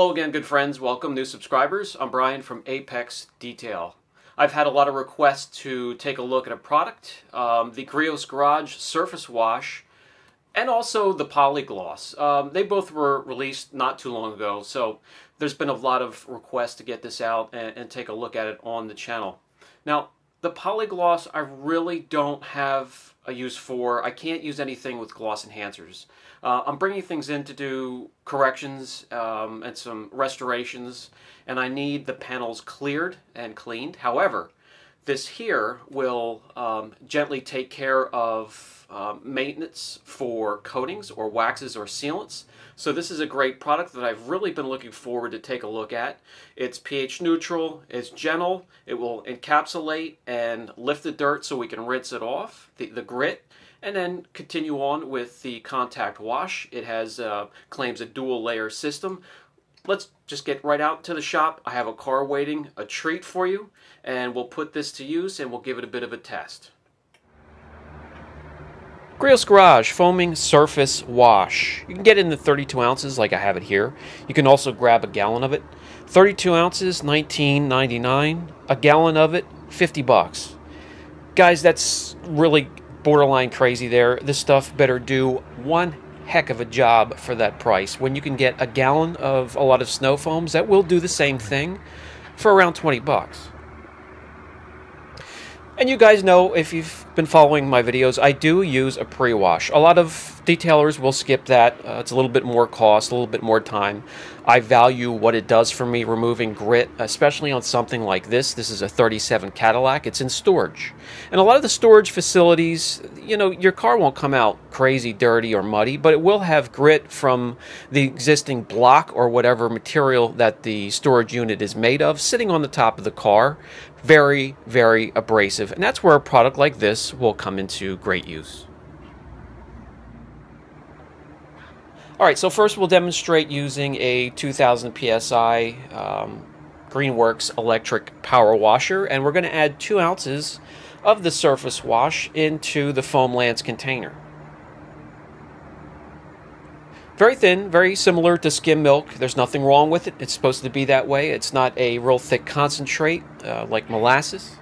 Hello again, good friends. Welcome, new subscribers. I'm Brian from Apex Detail. I've had a lot of requests to take a look at a product, um, the Griot's Garage Surface Wash, and also the Polygloss. Um, they both were released not too long ago, so there's been a lot of requests to get this out and, and take a look at it on the channel. Now, the Polygloss I really don't have a use for. I can't use anything with gloss enhancers. Uh, I'm bringing things in to do corrections um, and some restorations, and I need the panels cleared and cleaned. However, this here will um, gently take care of um, maintenance for coatings or waxes or sealants. So this is a great product that I've really been looking forward to take a look at. It's pH neutral, it's gentle, it will encapsulate and lift the dirt so we can rinse it off, the, the grit, and then continue on with the contact wash. It has uh, claims a dual layer system. Let's just get right out to the shop. I have a car waiting, a treat for you, and we'll put this to use and we'll give it a bit of a test. Griot's Garage Foaming Surface Wash. You can get it in the 32 ounces like I have it here. You can also grab a gallon of it. 32 ounces, 19.99. A gallon of it, 50 bucks. Guys, that's really borderline crazy there. This stuff better do one heck of a job for that price. When you can get a gallon of a lot of snow foams that will do the same thing for around 20 bucks. And you guys know, if you've been following my videos, I do use a pre-wash. A lot of detailers will skip that. Uh, it's a little bit more cost, a little bit more time. I value what it does for me removing grit, especially on something like this. This is a 37 Cadillac. It's in storage. And a lot of the storage facilities, you know, your car won't come out crazy dirty or muddy, but it will have grit from the existing block or whatever material that the storage unit is made of sitting on the top of the car. Very, very abrasive. And that's where a product like this will come into great use. All right, so first we'll demonstrate using a 2000 PSI um, Greenworks electric power washer, and we're going to add two ounces of the surface wash into the foam lance container. Very thin, very similar to skim milk. There's nothing wrong with it. It's supposed to be that way. It's not a real thick concentrate uh, like molasses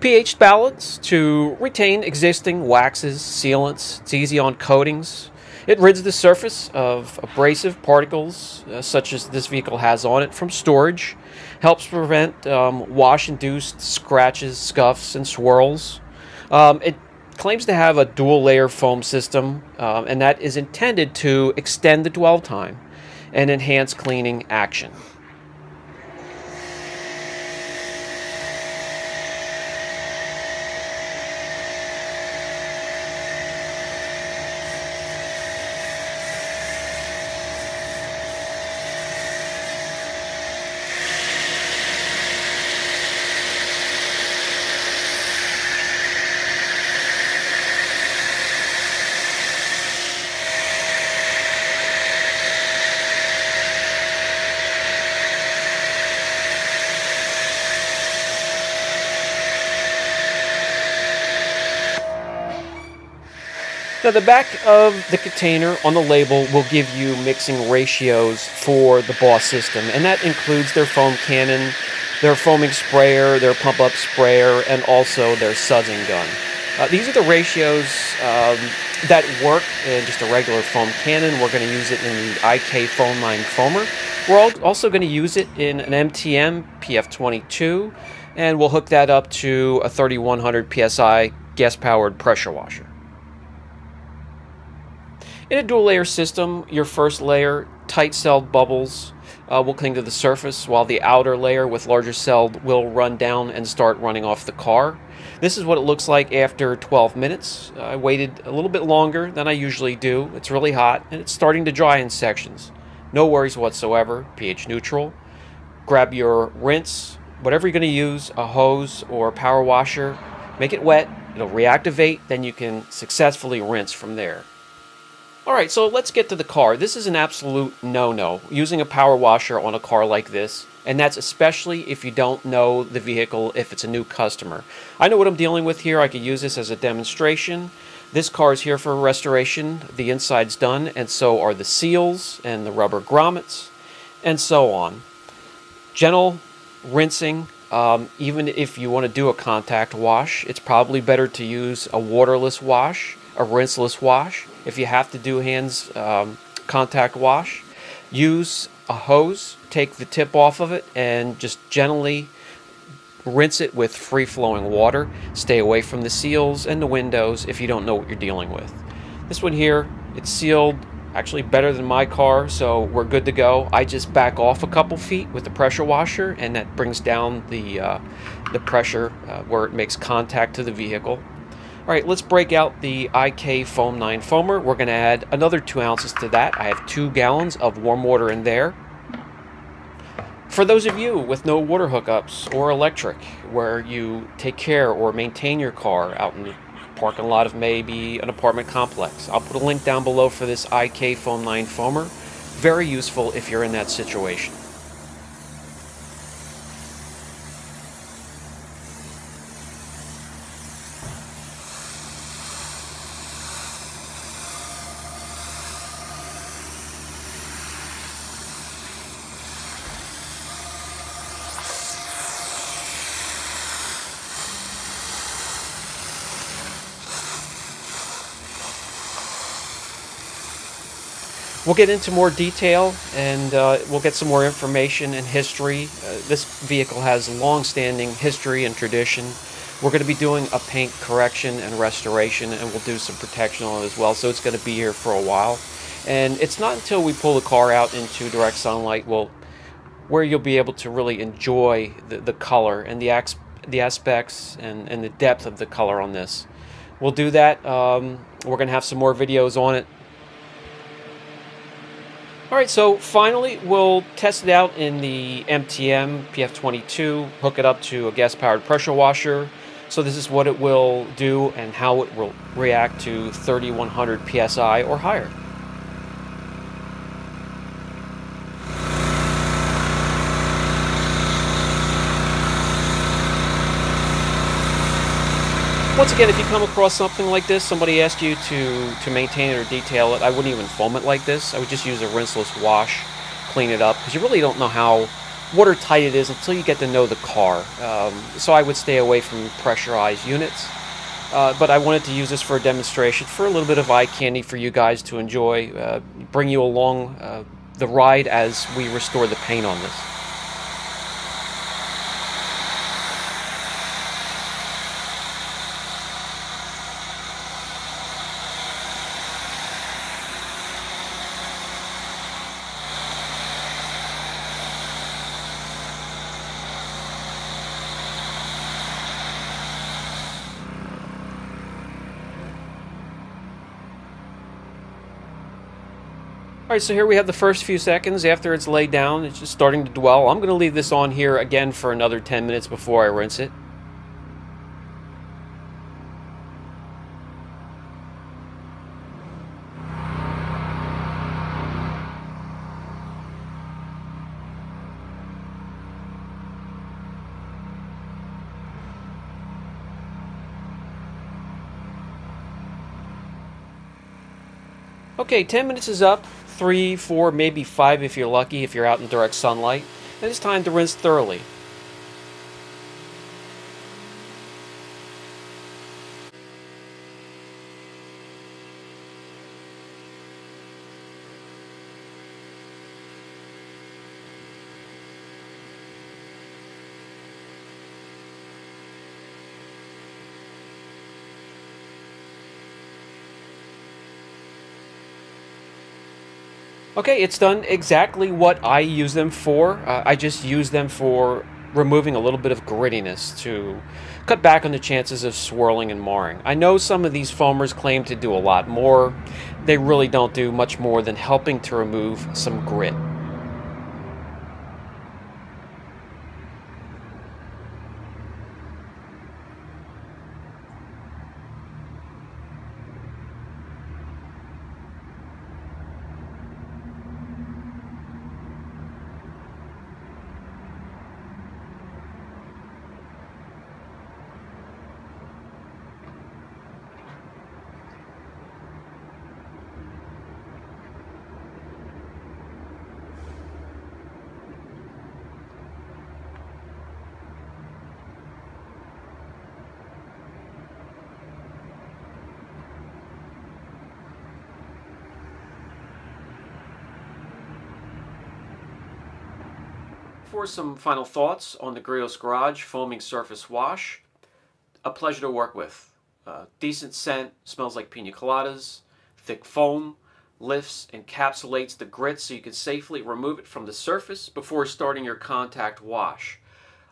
pH balance to retain existing waxes, sealants. It's easy on coatings. It rids the surface of abrasive particles, uh, such as this vehicle has on it, from storage. Helps prevent um, wash-induced scratches, scuffs, and swirls. Um, it claims to have a dual layer foam system, um, and that is intended to extend the dwell time and enhance cleaning action. Now the back of the container on the label will give you mixing ratios for the Boss system, and that includes their foam cannon, their foaming sprayer, their pump-up sprayer, and also their sudsing gun. Uh, these are the ratios um, that work in just a regular foam cannon. We're going to use it in the IK Foam 9 Foamer. We're also going to use it in an MTM PF22, and we'll hook that up to a 3100 PSI gas-powered pressure washer. In a dual layer system, your first layer, tight celled bubbles, uh, will cling to the surface, while the outer layer with larger celled will run down and start running off the car. This is what it looks like after 12 minutes. I waited a little bit longer than I usually do. It's really hot and it's starting to dry in sections. No worries whatsoever, pH neutral. Grab your rinse, whatever you're going to use, a hose or power washer, make it wet, it'll reactivate, then you can successfully rinse from there. Alright, so let's get to the car. This is an absolute no-no, using a power washer on a car like this, and that's especially if you don't know the vehicle, if it's a new customer. I know what I'm dealing with here. I could use this as a demonstration. This car is here for restoration. The inside's done, and so are the seals and the rubber grommets, and so on. Gentle rinsing. Um, even if you want to do a contact wash, it's probably better to use a waterless wash, a rinseless wash. If you have to do hands um, contact wash, use a hose, take the tip off of it, and just gently rinse it with free flowing water. Stay away from the seals and the windows if you don't know what you're dealing with. This one here, it's sealed actually better than my car, so we're good to go. I just back off a couple feet with the pressure washer, and that brings down the uh, the pressure uh, where it makes contact to the vehicle. All right, let's break out the IK Foam 9 foamer. We're going to add another two ounces to that. I have two gallons of warm water in there. For those of you with no water hookups or electric, where you take care or maintain your car out in the parking lot of maybe an apartment complex, I'll put a link down below for this IK Foam 9 foamer. Very useful if you're in that situation. We'll get into more detail and uh, we'll get some more information and history. Uh, this vehicle has long-standing history and tradition. We're going to be doing a paint correction and restoration and we'll do some protection on it as well, so it's going to be here for a while. And it's not until we pull the car out into direct sunlight will where you'll be able to really enjoy the, the color and the, the aspects and, and the depth of the color on this. We'll do that. Um, we're going to have some more videos on it all right, so finally we'll test it out in the MTM PF22, hook it up to a gas-powered pressure washer. So this is what it will do and how it will react to 3100 PSI or higher. Once again, if you come across something like this, somebody asked you to, to maintain it or detail it, I wouldn't even foam it like this. I would just use a rinseless wash, clean it up, because you really don't know how watertight it is until you get to know the car. Um, so I would stay away from pressurized units. Uh, but I wanted to use this for a demonstration, for a little bit of eye candy for you guys to enjoy, uh, bring you along uh, the ride as we restore the paint on this. Alright, so here we have the first few seconds after it's laid down. It's just starting to dwell. I'm going to leave this on here again for another 10 minutes before I rinse it. Okay, 10 minutes is up three, four, maybe five if you're lucky, if you're out in direct sunlight. And it's time to rinse thoroughly. Okay, it's done exactly what I use them for. Uh, I just use them for removing a little bit of grittiness to cut back on the chances of swirling and marring. I know some of these foamers claim to do a lot more. They really don't do much more than helping to remove some grit. For some final thoughts on the Griot's Garage Foaming Surface Wash. A pleasure to work with. Uh, decent scent, smells like pina coladas, thick foam, lifts, encapsulates the grit so you can safely remove it from the surface before starting your contact wash.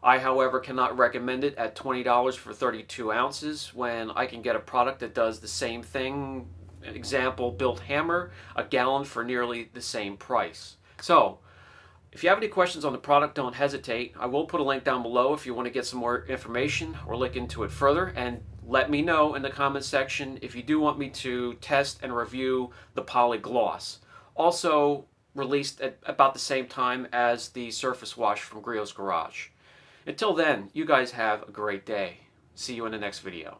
I, however, cannot recommend it at $20 for 32 ounces when I can get a product that does the same thing. Example, Bilt Hamber, a gallon for nearly the same price. So, if you have any questions on the product, don't hesitate. I will put a link down below if you want to get some more information or look into it further. And let me know in the comments section if you do want me to test and review the Polygloss. Also released at about the same time as the Surface Wash from Griot's Garage. Until then, you guys have a great day. See you in the next video.